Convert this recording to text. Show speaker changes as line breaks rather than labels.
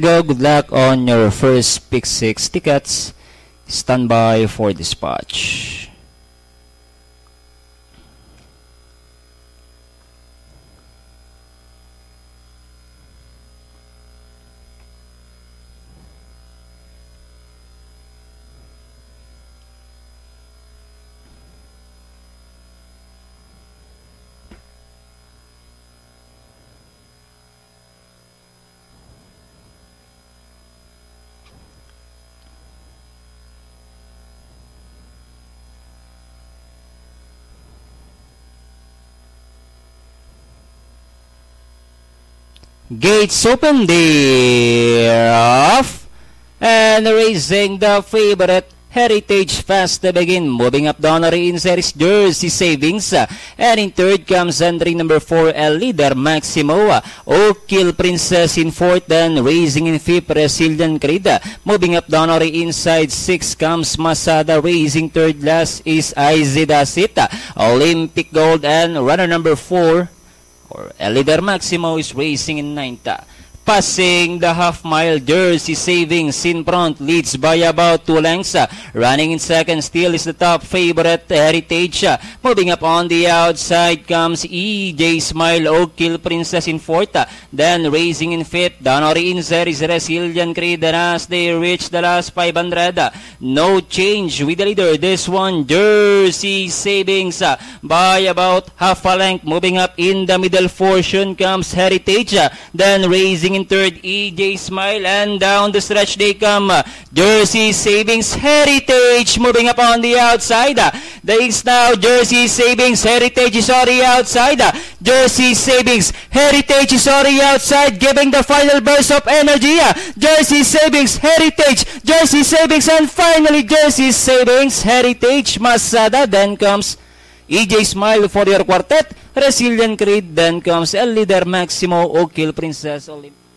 Go, good luck on your first pick six tickets. Stand by for dispatch. Gates open there off and raising the favorite Heritage fast to begin. Moving up down in series Jersey Savings. And in third comes entry number 4, El Leader Maximo. Oak Kill Princess in fourth. Then raising in fifth, Brazilian Creed. Moving up down inside 6 comes Masada. Raising third last is Izida Sita. Olympic Gold and runner number 4 or El Leader Maximo is racing in ninth. Passing the half mile, Jersey Savings in front, leads by about two lengths. Running in second still is the top favorite, Heritage. Moving up on the outside comes EJ Smile, Oak Kill Princess in fourth. Then racing in fifth, Donori Inzer is Resilient Creed. And as they reach the last 500, no change with the leader. This one, Jersey Savings by about half a length. Moving up in the middle portion comes Heritage. Then raising in third, EJ Smile, and down the stretch they come. Jersey Savings Heritage moving up on the outside. There is now Jersey Savings Heritage is the outside. Jersey Savings Heritage is the outside, giving the final burst of energy. Jersey Savings Heritage, Jersey Savings, and finally Jersey Savings Heritage Masada. Then comes EJ Smile for your quartet. Resilient Creed. Then comes El Leader Maximo Oak Hill Princess Olympic.